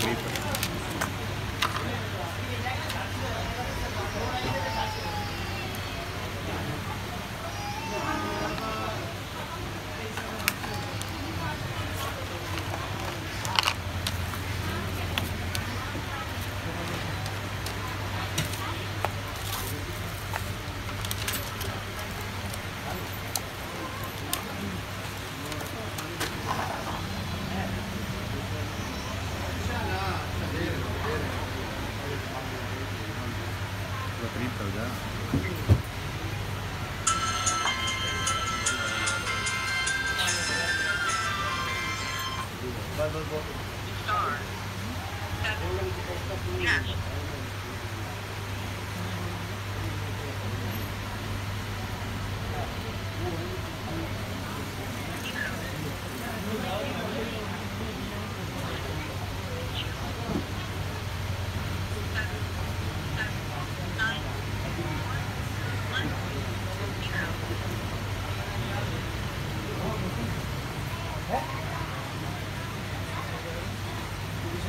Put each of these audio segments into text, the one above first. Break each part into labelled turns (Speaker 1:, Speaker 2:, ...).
Speaker 1: Gracias. запринтов, да? Bye, bye, bye. Star. Seven. Dash.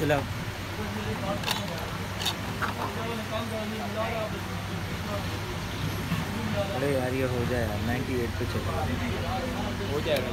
Speaker 2: चलो। अरे यार ये हो जाए यार 98 पे चलो। हो जाएगा।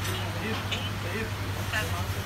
Speaker 2: É isso, é isso. Tá